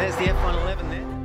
There's the F111 there.